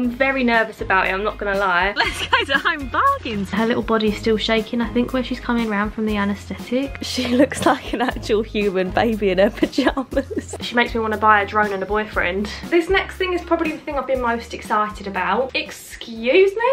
I'm very nervous about it, I'm not gonna lie. Let's go to Home Bargains. Her little body's still shaking, I think, where she's coming around from the anaesthetic. She looks like an actual human baby in her pyjamas. She makes me want to buy a drone and a boyfriend. This next thing is probably the thing I've been most excited about. Excuse me?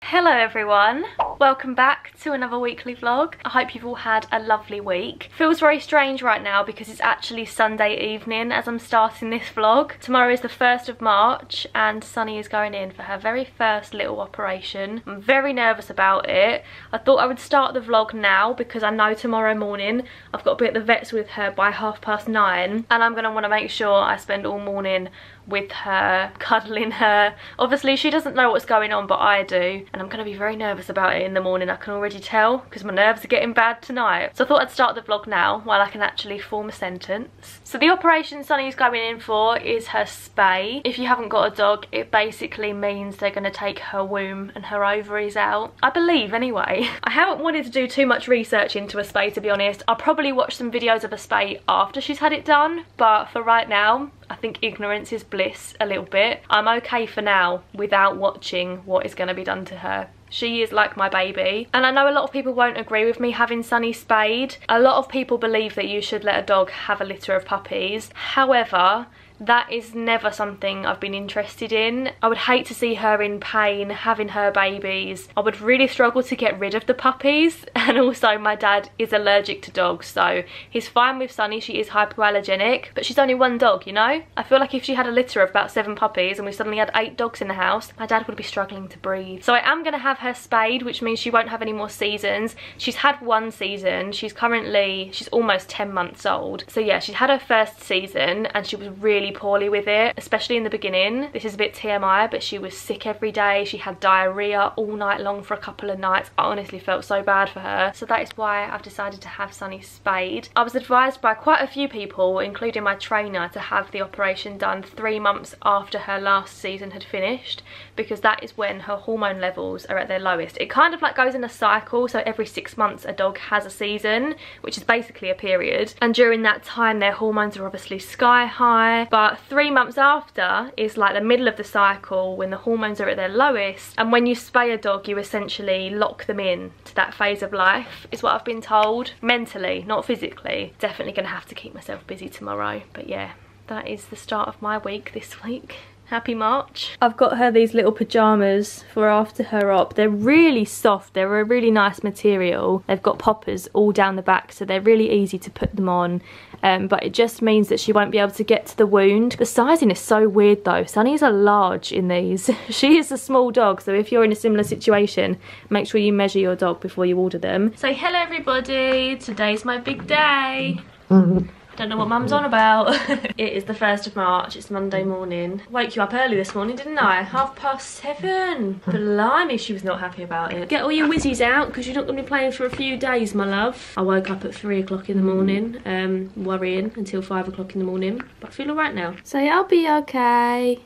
Hello everyone, welcome back to another weekly vlog. I hope you've all had a lovely week. Feels very strange right now because it's actually Sunday evening as I'm starting this vlog. Tomorrow is the 1st of March and Sunny is going in for her very first little operation. I'm very nervous about it. I thought I would start the vlog now because I know tomorrow morning I've got to be at the vets with her by half past nine and I'm going to want to make sure I spend all morning with her, cuddling her. Obviously she doesn't know what's going on but I do and I'm going to be very nervous about it in the morning I can already tell because my nerves are getting bad tonight. So I thought I'd start the vlog now while I can actually form a sentence. So the operation Sunny's going in for is her spay. If you haven't got a dog it basically means they're going to take her womb and her ovaries out. I believe anyway. I haven't wanted to do too much research into a spay to be honest. I'll probably watch some videos of a spay after she's had it done but for right now I think ignorance is bliss a little bit. I'm okay for now without watching what is going to be done to her. She is like my baby. And I know a lot of people won't agree with me having Sunny spayed. A lot of people believe that you should let a dog have a litter of puppies. However, that is never something I've been interested in. I would hate to see her in pain having her babies. I would really struggle to get rid of the puppies and also my dad is allergic to dogs so he's fine with Sunny, she is hypoallergenic but she's only one dog you know? I feel like if she had a litter of about seven puppies and we suddenly had eight dogs in the house my dad would be struggling to breathe. So I am going to have her spayed which means she won't have any more seasons. She's had one season, she's currently, she's almost 10 months old. So yeah she's had her first season and she was really poorly with it, especially in the beginning. This is a bit TMI, but she was sick every day. She had diarrhea all night long for a couple of nights. I honestly felt so bad for her. So that is why I've decided to have Sunny spayed. I was advised by quite a few people, including my trainer, to have the operation done three months after her last season had finished, because that is when her hormone levels are at their lowest. It kind of like goes in a cycle, so every six months a dog has a season, which is basically a period. And during that time, their hormones are obviously sky high, but three months after is like the middle of the cycle when the hormones are at their lowest. And when you spay a dog you essentially lock them in to that phase of life is what I've been told. Mentally not physically. Definitely gonna have to keep myself busy tomorrow. But yeah that is the start of my week this week happy March. I've got her these little pyjamas for after her op. They're really soft, they're a really nice material. They've got poppers all down the back so they're really easy to put them on um, but it just means that she won't be able to get to the wound. The sizing is so weird though. Sunny's a large in these. she is a small dog so if you're in a similar situation make sure you measure your dog before you order them. So hello everybody, today's my big day. Don't know what mum's on about. it is the 1st of March, it's Monday morning. Woke you up early this morning, didn't I? Half past seven. Blimey, she was not happy about it. Get all your whizzies out, because you're not going to be playing for a few days, my love. I woke up at 3 o'clock in the morning, um, worrying until 5 o'clock in the morning. But I feel alright now. So I'll be okay.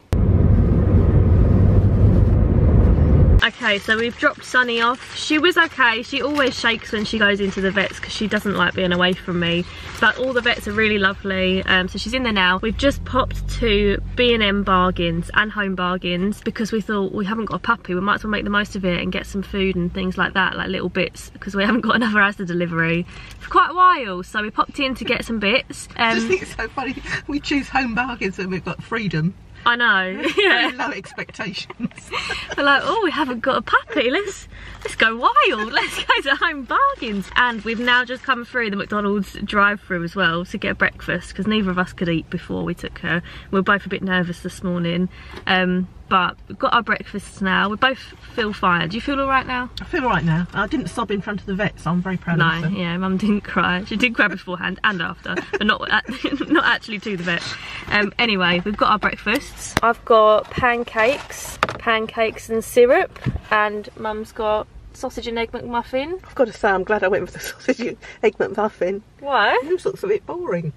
Okay, so we've dropped Sunny off. She was okay. She always shakes when she goes into the vets because she doesn't like being away from me. But all the vets are really lovely. Um, so she's in there now. We've just popped to B&M Bargains and Home Bargains because we thought we haven't got a puppy. We might as well make the most of it and get some food and things like that, like little bits, because we haven't got another Asda delivery for quite a while. So we popped in to get some bits. Um, I just think it's so funny. We choose Home Bargains and we've got freedom. I know. Yeah. Very low expectations. We're like, oh, we haven't got a puppy. Let's let's go wild. Let's go to home bargains. And we've now just come through the McDonald's drive-through as well to get breakfast because neither of us could eat before we took her. We were both a bit nervous this morning. Um, but we've got our breakfasts now. We both feel fine. Do you feel all right now? I feel all right now. I didn't sob in front of the vet, so I'm very proud no, of myself. yeah, mum didn't cry. She did cry beforehand and after, but not at, not actually to the vet. Um, anyway, we've got our breakfasts. I've got pancakes, pancakes and syrup, and mum's got sausage and egg McMuffin. I've got to say, I'm glad I went with the sausage and egg McMuffin. Why? Yours looks a bit boring.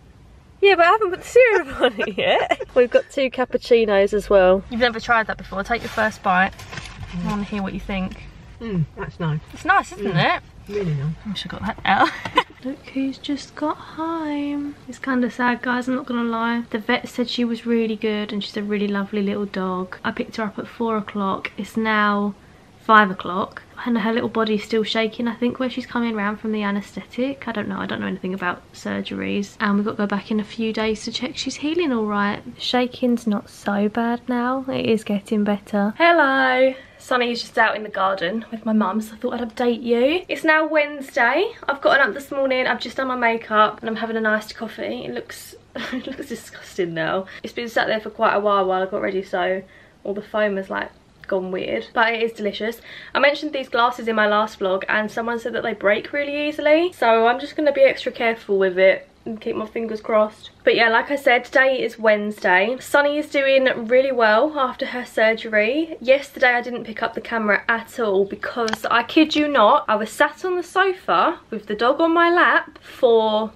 Yeah, but I haven't put the syrup on it yet. We've got two cappuccinos as well. You've never tried that before. Take your first bite. I want to hear what you think. Mm, that's nice. It's nice, isn't Mm. it? Really nice. I wish I got that out. Look who's just got home. It's kind of sad, guys, I'm not gonna lie. The vet said she was really good and she's a really lovely little dog. I picked her up at four o'clock. It's now five o'clock and her little body's still shaking I think where she's coming around from the anaesthetic I don't know I don't know anything about surgeries and we've got to go back in a few days to check she's healing all right shaking's not so bad now it is getting better hello Sunny's just out in the garden with my mum, so I thought I'd update you. It's now Wednesday. I've gotten up this morning, I've just done my makeup, and I'm having a nice coffee. It looks, it looks disgusting now. It's been sat there for quite a while while I got ready, so all the foam is like gone weird but it is delicious i mentioned these glasses in my last vlog and someone said that they break really easily so i'm just going to be extra careful with it and keep my fingers crossed. But yeah, like I said, today is Wednesday. Sunny is doing really well after her surgery. Yesterday I didn't pick up the camera at all because I kid you not, I was sat on the sofa with the dog on my lap for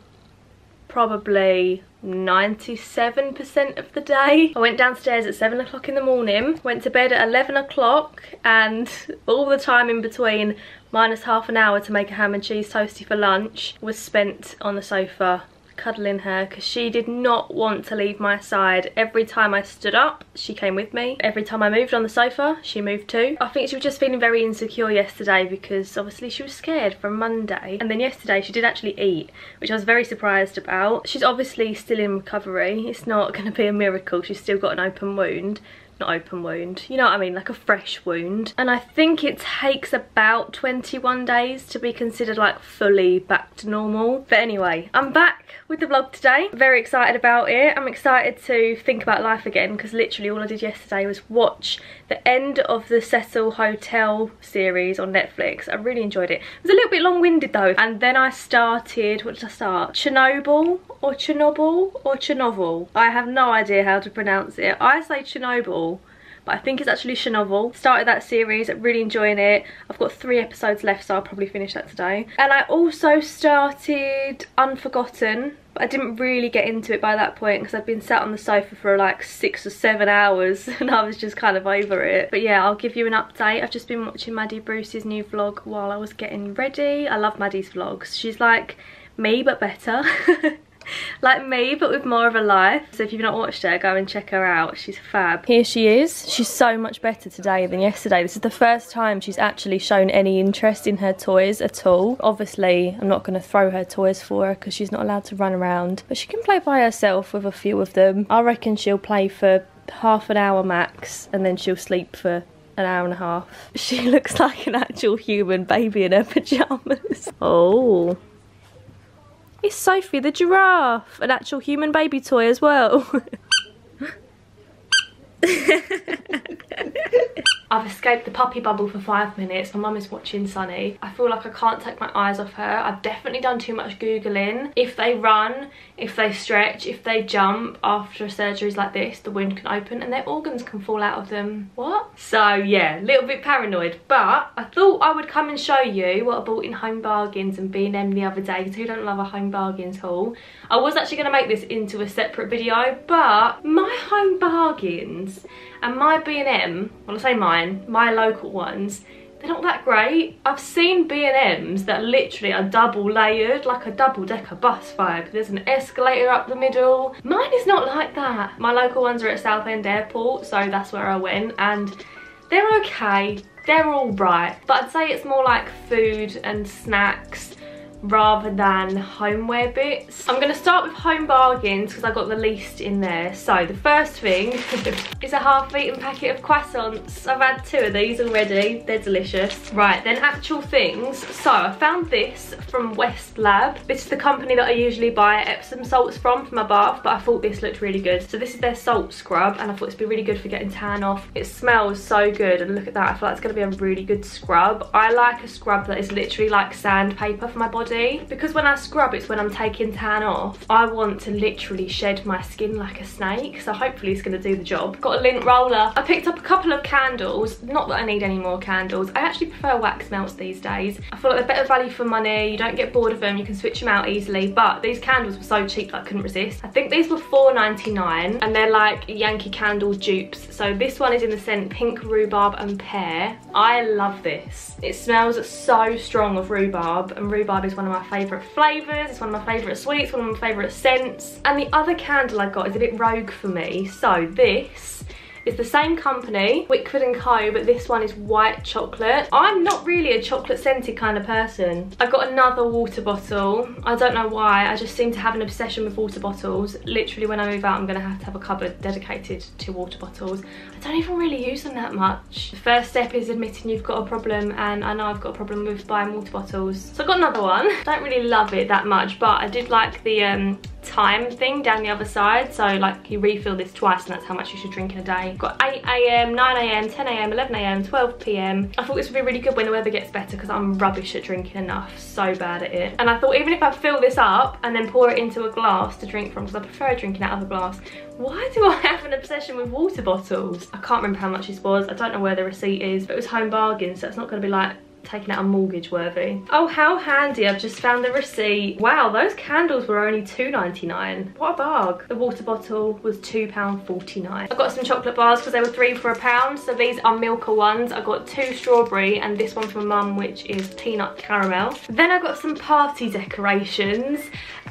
probably 97% of the day. I went downstairs at 7 o'clock in the morning, went to bed at 11 o'clock and all the time in between minus half an hour to make a ham and cheese toasty for lunch was spent on the sofa cuddling her because she did not want to leave my side. Every time I stood up, she came with me. Every time I moved on the sofa, she moved too. I think she was just feeling very insecure yesterday because obviously she was scared from Monday. And then yesterday she did actually eat, which I was very surprised about. She's obviously still in recovery. It's not going to be a miracle. She's still got an open wound not open wound, you know what I mean, like a fresh wound. And I think it takes about 21 days to be considered like fully back to normal. But anyway, I'm back with the vlog today. Very excited about it. I'm excited to think about life again because literally all I did yesterday was watch the end of the Cecil Hotel series on Netflix. I really enjoyed it. It was a little bit long-winded though. And then I started, what did I start? Chernobyl or Chernobyl or Chernobyl. I have no idea how to pronounce it. I say Chernobyl but I think it's actually Chernobyl. Started that series, really enjoying it. I've got three episodes left, so I'll probably finish that today. And I also started Unforgotten, but I didn't really get into it by that point because I'd been sat on the sofa for like six or seven hours and I was just kind of over it. But yeah, I'll give you an update. I've just been watching Maddie Bruce's new vlog while I was getting ready. I love Maddie's vlogs. She's like me but better. like me but with more of a life. So if you've not watched her go and check her out. She's fab. Here she is. She's so much better today than yesterday. This is the first time she's actually shown any interest in her toys at all. Obviously i'm not going to throw her toys for her because she's not allowed to run around but she can play by herself with a few of them. I reckon she'll play for half an hour max and then she'll sleep for an hour and a half. She looks like an actual human baby in her pyjamas. Oh. It's Sophie the giraffe, an actual human baby toy as well. I've escaped the puppy bubble for five minutes. My mum is watching Sunny. I feel like I can't take my eyes off her. I've definitely done too much Googling. If they run, if they stretch, if they jump after surgeries like this, the wound can open and their organs can fall out of them. What? So yeah, a little bit paranoid. But I thought I would come and show you what I bought in Home Bargains and B&M the other day because who don't love a Home Bargains haul. I was actually going to make this into a separate video, but my Home Bargains and my B&M, well I say mine, my local ones, they're not that great. I've seen B&Ms that literally are double layered, like a double decker bus vibe. There's an escalator up the middle. Mine is not like that. My local ones are at Southend Airport, so that's where I went, and they're okay. They're all right, but I'd say it's more like food and snacks rather than homeware bits. I'm going to start with home bargains because I got the least in there. So the first thing is a half-eaten packet of croissants. I've had two of these already. They're delicious. Right, then actual things. So I found this from Westlab. This is the company that I usually buy Epsom salts from for my bath, but I thought this looked really good. So this is their salt scrub and I thought it'd be really good for getting tan off. It smells so good and look at that. I feel like it's going to be a really good scrub. I like a scrub that is literally like sandpaper for my body Because when I scrub, it's when I'm taking tan off. I want to literally shed my skin like a snake. So hopefully it's going to do the job. Got a lint roller. I picked up a couple of candles. Not that I need any more candles. I actually prefer wax melts these days. I feel like they're better value for money. You don't get bored of them. You can switch them out easily. But these candles were so cheap that I couldn't resist. I think these were $4.99 and they're like Yankee Candle dupes. So this one is in the scent Pink Rhubarb and Pear. I love this. It smells so strong of rhubarb and rhubarb is one of my favourite flavours. It's one of my favourite sweets, one of my favourite scents. And the other candle I got is a bit rogue for me. So this it's the same company, Wickford & Co, but this one is white chocolate. I'm not really a chocolate scented kind of person. I've got another water bottle. I don't know why, I just seem to have an obsession with water bottles. Literally when I move out, I'm gonna have to have a cupboard dedicated to water bottles. I don't even really use them that much. The first step is admitting you've got a problem and I know I've got a problem with buying water bottles. So I've got another one. Don't really love it that much, but I did like the um, time thing down the other side. So like you refill this twice and that's how much you should drink in a day. Got 8 a.m 9 a.m 10 a.m 11 a.m 12 p.m i thought this would be really good when the weather gets better because i'm rubbish at drinking enough. So bad at it. And i thought even if i fill this up and then pour it into a glass to drink from because i prefer drinking out of a glass why do I have an obsession with water bottles? I can't remember how much this was. I don't know where the receipt is, but it was home bargain, so it's not going to be like taking out a mortgage worthy. Oh, how handy. I've just found the receipt. Wow, those candles were only two ninety nine. What a barg. The water bottle was £2.49. I got some chocolate bars because they were three for a pound. So these are Milka ones. I got two strawberry and this one from mum, which is peanut caramel. Then I got some party decorations.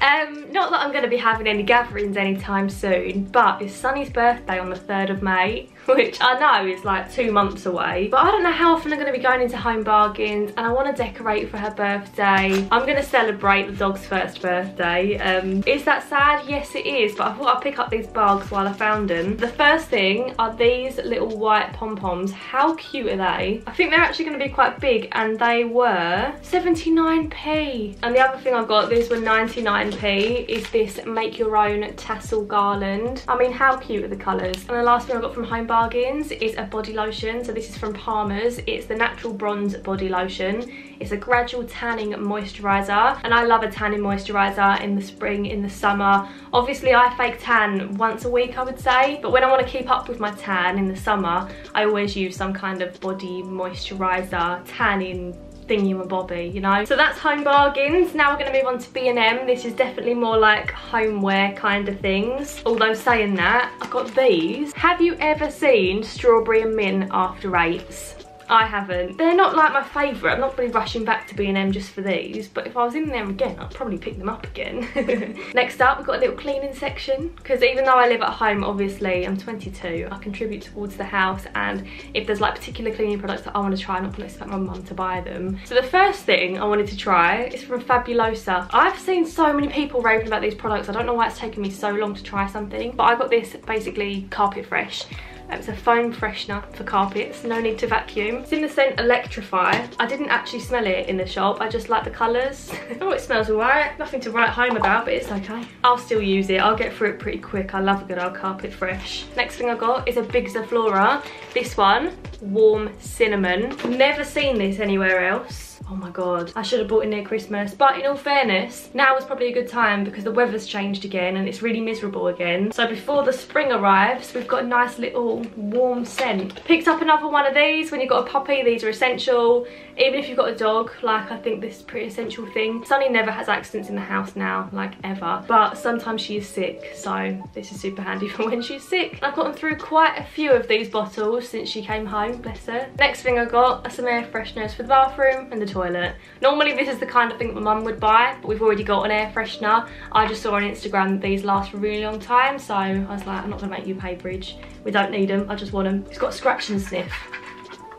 Um, not that I'm going to be having any gatherings anytime soon, but it's Sunny's birthday on the 3rd of May which I know is like two months away. But I don't know how often I'm going to be going into Home And I want to decorate for her birthday. I'm going to celebrate the dog's first birthday. Um, is that sad? Yes, it is. But I thought I'd pick up these bugs while I found them. The first thing are these little white pom-poms. How cute are they? I think they're actually going to be quite big and they were 79p. And the other thing I've got, these were 99p, is this make your own tassel garland. I mean, how cute are the colours? And the last thing I got from Home bargains is a body lotion. So this is from Palmer's. It's the Natural Bronze Body Lotion. It's a gradual tanning moisturiser. And I love a tanning moisturiser in the spring, in the summer. Obviously, I fake tan once a week, I would say. But when I want to keep up with my tan in the summer, I always use some kind of body moisturiser, tanning thingy-my-bobby, you know? So that's Home Bargains. Now we're going to move on to B&M. This is definitely more like homeware kind of things. Although saying that, I've got these. Have you ever seen strawberry and mint after eights? I haven't. They're not like my favourite. I'm not really rushing back to B&M just for these, but if I was in there again, I'd probably pick them up again. Next up, we've got a little cleaning section, because even though I live at home, obviously, I'm 22, I contribute towards the house, and if there's like particular cleaning products that I want to try, I'm not going to expect my mum to buy them. So the first thing I wanted to try is from Fabulosa. I've seen so many people raving about these products. I don't know why it's taken me so long to try something, but I got this basically carpet fresh it's a foam freshener for carpets, no need to vacuum. It's in the scent Electrify. I didn't actually smell it in the shop, I just like the colours. oh, it smells alright. Nothing to write home about, but it's okay. I'll still use it, I'll get through it pretty quick. I love a good old carpet fresh. Next thing I got is a Big Zoflora. This one, Warm Cinnamon. Never seen this anywhere else. Oh my god, I should have bought it near Christmas. But in all fairness, now is probably a good time because the weather's changed again and it's really miserable again. So before the spring arrives, we've got a nice little warm scent. Picked up another one of these. When you've got a puppy, these are essential. Even if you've got a dog, like I think this is a pretty essential thing. Sunny never has accidents in the house now, like ever. But sometimes she is sick, so this is super handy for when she's sick. I've gotten through quite a few of these bottles since she came home, bless her. Next thing I got are some air fresheners for the bathroom and the toilet. Normally this is the kind of thing that my mum would buy, but we've already got an air freshener. I just saw on Instagram that these last for a really long time, so I was like, I'm not gonna make you pay bridge. We don't need them, I just want them. It's got scratch and sniff.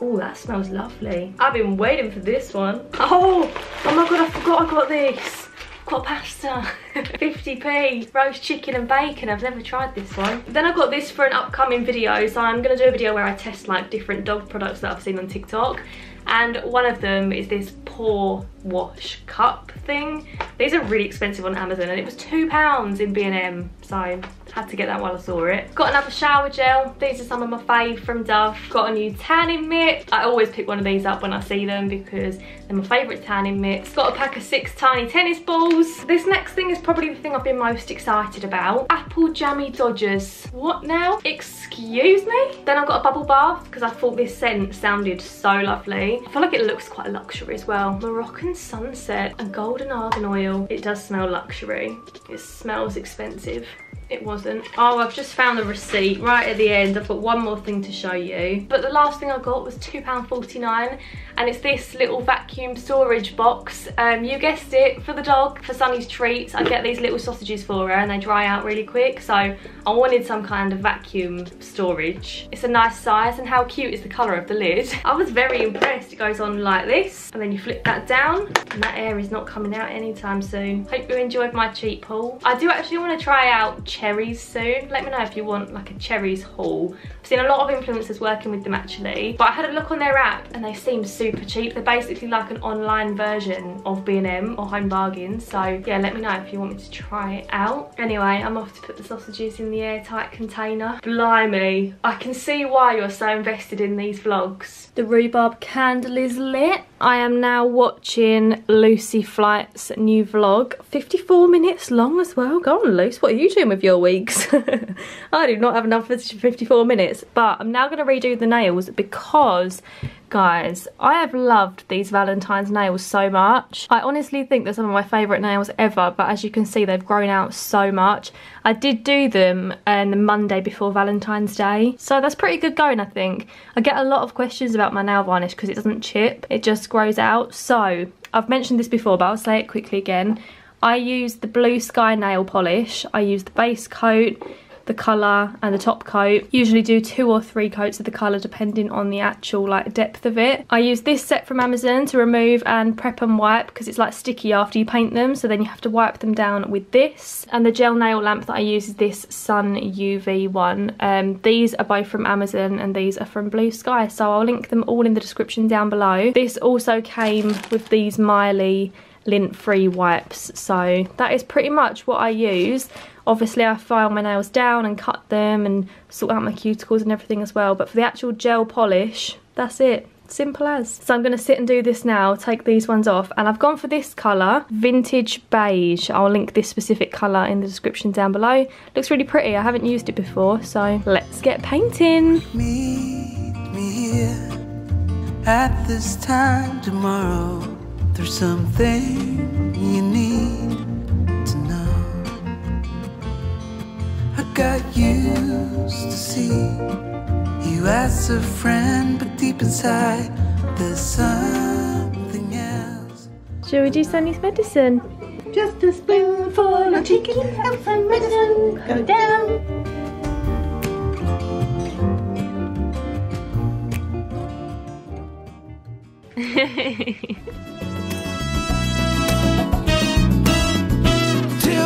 Oh, that smells lovely. I've been waiting for this one. Oh, oh my god, I forgot I got this. Got pasta, 50p, roast chicken and bacon. I've never tried this one. Then I got this for an upcoming video. So I'm gonna do a video where I test like different dog products that I've seen on TikTok. And one of them is this paw wash cup thing. These are really expensive on Amazon and it was two pounds in B&M. So Had to get that while I saw it. Got another shower gel. These are some of my fave from Dove. Got a new tanning mitt. I always pick one of these up when I see them because my favourite tanning mitts. Got a pack of six tiny tennis balls. This next thing is probably the thing I've been most excited about. Apple Jammy Dodgers. What now? Excuse me? Then I've got a bubble bath because I thought this scent sounded so lovely. I feel like it looks quite luxury as well. Moroccan sunset and golden argan oil. It does smell luxury. It smells expensive it wasn't. Oh, I've just found the receipt right at the end. I've got one more thing to show you. But the last thing I got was £2.49 and it's this little vacuum storage box. Um, you guessed it, for the dog, for Sunny's treats. I get these little sausages for her and they dry out really quick. So I wanted some kind of vacuum storage. It's a nice size and how cute is the colour of the lid. I was very impressed. It goes on like this and then you flip that down and that air is not coming out anytime soon. Hope you enjoyed my cheap haul. I do actually want to try out cherries soon. Let me know if you want like a cherries haul. I've seen a lot of influencers working with them actually. But I had a look on their app and they seem super cheap. They're basically like an online version of B&M or Home Bargains. So yeah, let me know if you want me to try it out. Anyway, I'm off to put the sausages in the airtight container. Blimey, I can see why you're so invested in these vlogs. The rhubarb candle is lit. I am now watching Lucy Flight's new vlog. 54 minutes long as well. Go on, Luce. What are you doing with your weeks? I do not have enough for 54 minutes. But I'm now going to redo the nails because guys i have loved these valentine's nails so much. I honestly think they're some of my favorite nails ever but as you can see they've grown out so much. I did do them on the monday before valentine's day. So that's pretty good going i think. I get a lot of questions about my nail varnish because it doesn't chip. It just grows out. So i've mentioned this before but i'll say it quickly again. I use the Blue Sky nail polish. I use the base coat the colour and the top coat. Usually do two or three coats of the colour depending on the actual like depth of it. I use this set from Amazon to remove and prep and wipe because it's like sticky after you paint them so then you have to wipe them down with this. And the gel nail lamp that I use is this Sun UV one. Um, these are both from Amazon and these are from Blue Sky so I'll link them all in the description down below. This also came with these Mylee lint free wipes. So that is pretty much what I use. Obviously I file my nails down and cut them and sort out my cuticles and everything as well but for the actual gel polish that's it. Simple as. So i'm going to sit and do this now take these ones off and i've gone for this color vintage beige. I'll link this specific color in the description down below. Looks really pretty. I haven't used it before so let's get painting. Meet me here at this time tomorrow there's something you need to know. I got used to see you as a friend, but deep inside there's something else. Shall we do Sunny's medicine? Just a spoonful of chicken and some medicine. Go down. To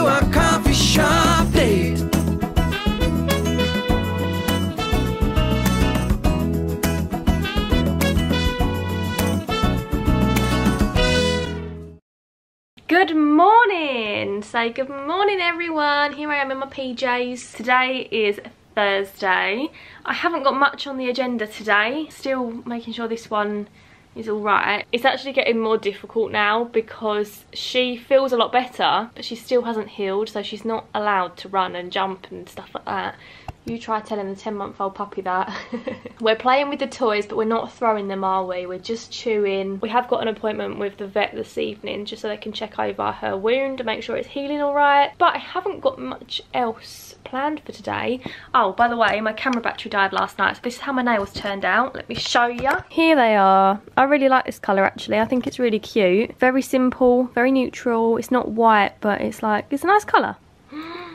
our coffee shop date. Good morning! So good morning everyone, here I am in my PJs. Today is Thursday. I haven't got much on the agenda today, still making sure this one is alright. It's actually getting more difficult now because she feels a lot better but she still hasn't healed so she's not allowed to run and jump and stuff like that. You try telling the 10 month old puppy that. we're playing with the toys but we're not throwing them are we? We're just chewing. We have got an appointment with the vet this evening just so they can check over her wound and make sure it's healing alright. But I haven't got much else planned for today. Oh, by the way, my camera battery died last night, so this is how my nails turned out. Let me show you. Here they are. I really like this colour, actually. I think it's really cute. Very simple, very neutral. It's not white, but it's like, it's a nice colour.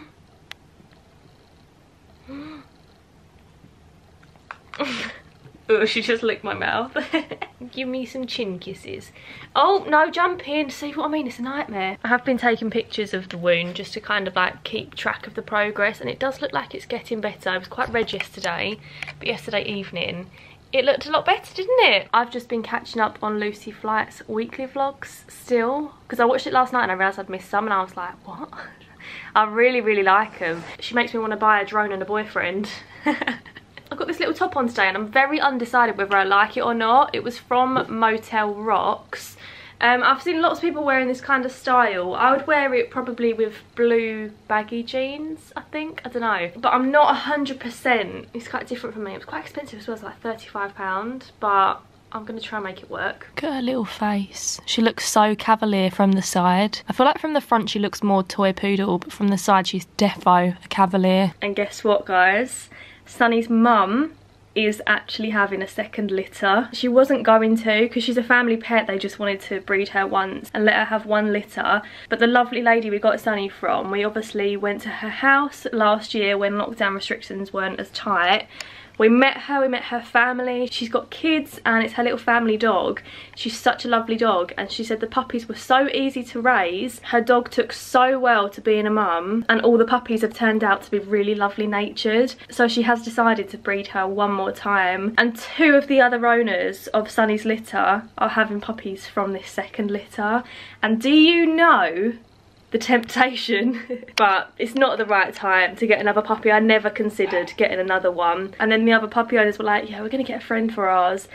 Oh, she just licked my mouth. Give me some chin kisses. Oh, no, jump in. See what I mean? It's a nightmare. I have been taking pictures of the wound just to kind of like keep track of the progress and it does look like it's getting better. I was quite red yesterday, but yesterday evening it looked a lot better, didn't it? I've just been catching up on Lucy Flight's weekly vlogs still because I watched it last night and I realised I'd missed some and I was like, what? I really, really like them. She makes me want to buy a drone and a boyfriend. I've got this little top on today and I'm very undecided whether I like it or not. It was from Motel Rocks. Um, I've seen lots of people wearing this kind of style. I would wear it probably with blue baggy jeans, I think. I don't know. But I'm not 100%. It's quite different for me. It was quite expensive as well. It's like £35. But I'm going to try and make it work. Look at her little face. She looks so cavalier from the side. I feel like from the front she looks more toy poodle, but from the side she's defo a cavalier. And guess what, guys? Sunny's mum is actually having a second litter. She wasn't going to because she's a family pet. They just wanted to breed her once and let her have one litter. But the lovely lady we got Sunny from, we obviously went to her house last year when lockdown restrictions weren't as tight we met her, we met her family. She's got kids and it's her little family dog. She's such a lovely dog and she said the puppies were so easy to raise. Her dog took so well to being a mum and all the puppies have turned out to be really lovely natured. So she has decided to breed her one more time. And two of the other owners of Sunny's litter are having puppies from this second litter. And do you know the temptation but it's not the right time to get another puppy. I never considered getting another one. And then the other puppy owners were like yeah we're gonna get a friend for ours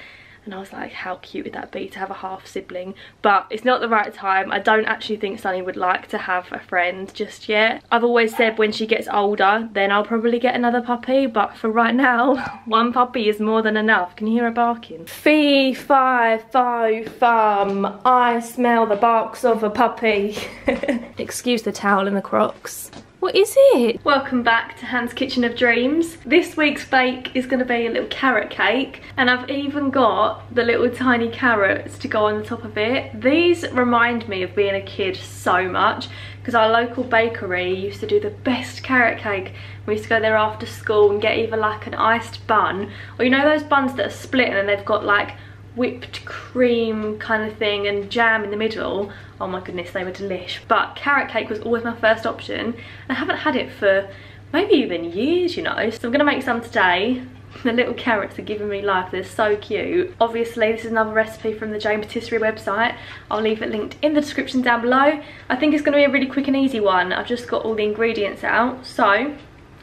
and I was like how cute would that be to have a half sibling? But it's not the right time. I don't actually think Sunny would like to have a friend just yet. I've always said when she gets older then I'll probably get another puppy. But for right now one puppy is more than enough. Can you hear her barking? Fee fi fo fum. I smell the barks of a puppy. Excuse the towel and the crocs what is it? Welcome back to Han's Kitchen of Dreams. This week's bake is going to be a little carrot cake and I've even got the little tiny carrots to go on the top of it. These remind me of being a kid so much because our local bakery used to do the best carrot cake. We used to go there after school and get either like an iced bun or you know those buns that are split and then they've got like whipped cream kind of thing and jam in the middle. Oh my goodness, they were delish. But carrot cake was always my first option. I haven't had it for maybe even years, you know. So I'm gonna make some today. The little carrots are giving me life, they're so cute. Obviously, this is another recipe from the Jane Patisserie website. I'll leave it linked in the description down below. I think it's gonna be a really quick and easy one. I've just got all the ingredients out, so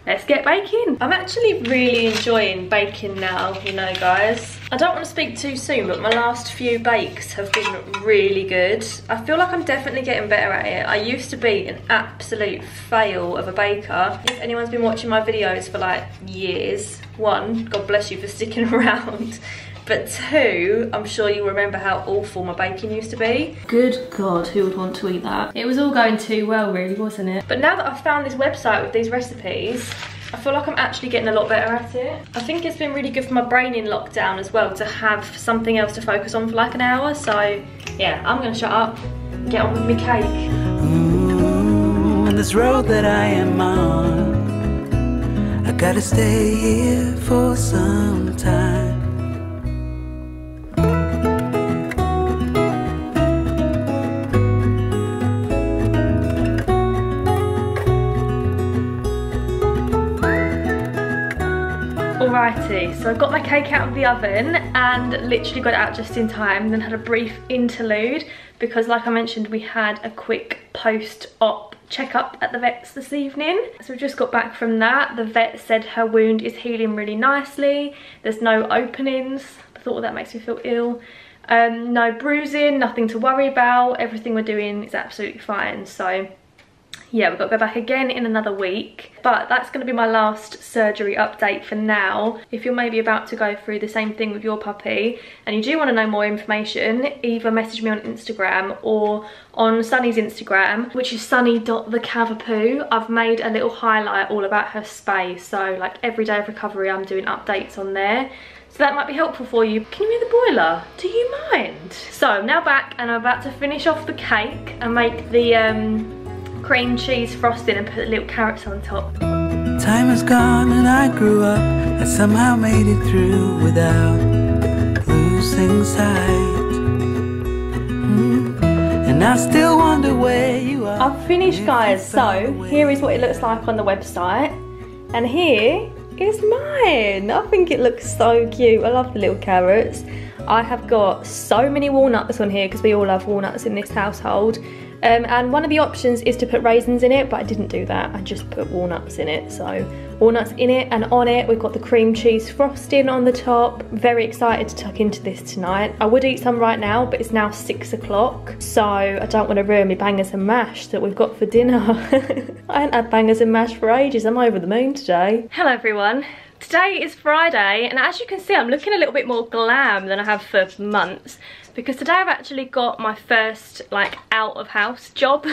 let's get baking. I'm actually really enjoying baking now, you know guys. I don't want to speak too soon, but my last few bakes have been really good. I feel like I'm definitely getting better at it. I used to be an absolute fail of a baker. If anyone's been watching my videos for like years, one, God bless you for sticking around. But two, I'm sure you remember how awful my baking used to be. Good God, who would want to eat that? It was all going too well really, wasn't it? But now that I've found this website with these recipes, I feel like I'm actually getting a lot better at it. I think it's been really good for my brain in lockdown as well to have something else to focus on for like an hour. So yeah, I'm gonna shut up, get on with my cake. Ooh, this road that I am on, I gotta stay here for some cake out of the oven and literally got out just in time, then had a brief interlude because like I mentioned, we had a quick post-op checkup at the vet's this evening. So we just got back from that. The vet said her wound is healing really nicely. There's no openings. I thought well, that makes me feel ill. Um, no bruising, nothing to worry about. Everything we're doing is absolutely fine. So yeah, we've got to go back again in another week. But that's going to be my last surgery update for now. If you're maybe about to go through the same thing with your puppy and you do want to know more information, either message me on Instagram or on Sunny's Instagram, which is sunny.thecavapoo. I've made a little highlight all about her space. So like every day of recovery, I'm doing updates on there. So that might be helpful for you. Can you hear the boiler? Do you mind? So I'm now back and I'm about to finish off the cake and make the um, cream cheese frosting and put little carrots on top. Time has gone and I grew up. I somehow made it through without losing sight. Mm. And I still wonder where you are. I've finished guys, so here is what it looks like on the website. And here is mine. I think it looks so cute. I love the little carrots. I have got so many walnuts on here because we all love walnuts in this household Um, and one of the options is to put raisins in it, but I didn't do that. I just put walnuts in it. So walnuts in it and on it we've got the cream cheese frosting on the top. Very excited to tuck into this tonight. I would eat some right now, but it's now six o'clock. So I don't want to ruin my bangers and mash that we've got for dinner. I haven't had bangers and mash for ages. I'm over the moon today. Hello everyone. Today is Friday and as you can see I'm looking a little bit more glam than I have for months because today I've actually got my first like out of house job.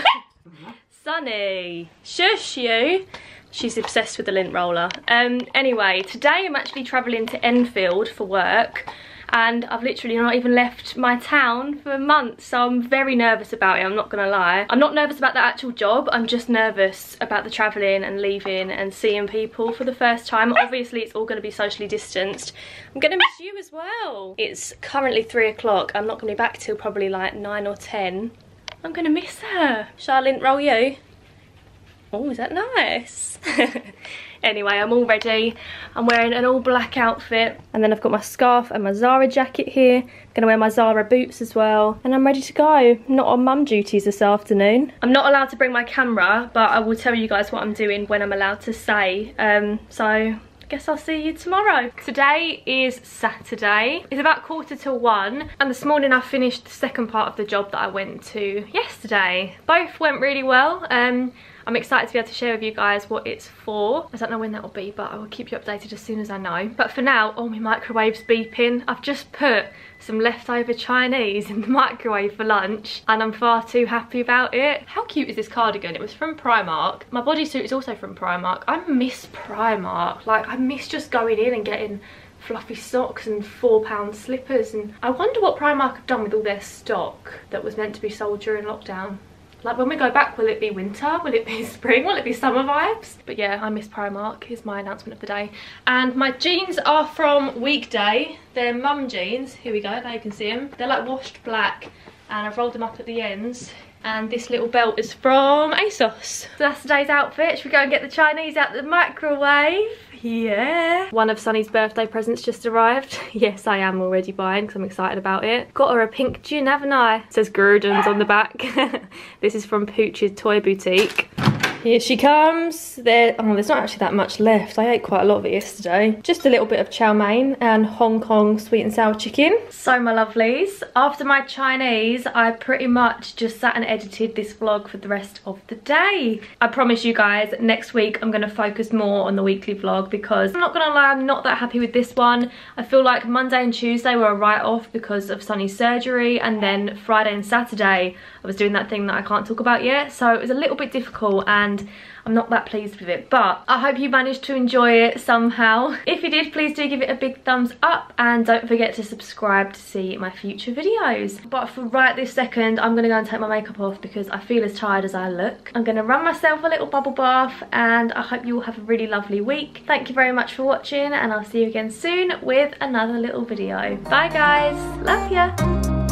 Sunny, shush you. She's obsessed with the lint roller. Um, anyway, today I'm actually travelling to Enfield for work and I've literally not even left my town for months so I'm very nervous about it I'm not gonna lie. I'm not nervous about the actual job I'm just nervous about the travelling and leaving and seeing people for the first time. Obviously it's all gonna be socially distanced. I'm gonna miss you as well. It's currently three o'clock I'm not gonna be back till probably like nine or ten. I'm gonna miss her. Charlotte roll you oh is that nice Anyway, I'm all ready. I'm wearing an all black outfit. And then I've got my scarf and my Zara jacket here. I'm gonna wear my Zara boots as well. And I'm ready to go. Not on mum duties this afternoon. I'm not allowed to bring my camera, but I will tell you guys what I'm doing when I'm allowed to say. Um, so I guess I'll see you tomorrow. Today is Saturday. It's about quarter to one and this morning I finished the second part of the job that I went to yesterday. Both went really well. Um, I'm excited to be able to share with you guys what it's for. I don't know when that will be, but I will keep you updated as soon as I know. But for now, oh, my microwave's beeping. I've just put some leftover Chinese in the microwave for lunch and I'm far too happy about it. How cute is this cardigan? It was from Primark. My bodysuit is also from Primark. I miss Primark. Like, I miss just going in and getting fluffy socks and four pound slippers and I wonder what Primark have done with all their stock that was meant to be sold during lockdown. Like when we go back, will it be winter? Will it be spring? Will it be summer vibes? But yeah, I miss Primark is my announcement of the day. And my jeans are from Weekday. They're mum jeans. Here we go, now you can see them. They're like washed black and I've rolled them up at the ends. And this little belt is from ASOS. So that's today's outfit. Should we go and get the Chinese out the microwave? Yeah. One of Sunny's birthday presents just arrived. yes, I am already buying because I'm excited about it. Got her a pink gin, haven't I? It says Gordon's on the back. this is from Pooch's Toy Boutique. Here she comes. There, oh, there's not actually that much left. I ate quite a lot of it yesterday. Just a little bit of chow mein and Hong Kong sweet and sour chicken. So my lovelies, after my Chinese, I pretty much just sat and edited this vlog for the rest of the day. I promise you guys, next week I'm going to focus more on the weekly vlog because I'm not going to lie, I'm not that happy with this one. I feel like Monday and Tuesday were a write-off because of Sunny's surgery and then Friday and Saturday I was doing that thing that I can't talk about yet. So it was a little bit difficult and I'm not that pleased with it. But I hope you managed to enjoy it somehow. If you did, please do give it a big thumbs up and don't forget to subscribe to see my future videos. But for right this second, I'm going to go and take my makeup off because I feel as tired as I look. I'm going to run myself a little bubble bath and I hope you all have a really lovely week. Thank you very much for watching and I'll see you again soon with another little video. Bye guys. Love ya.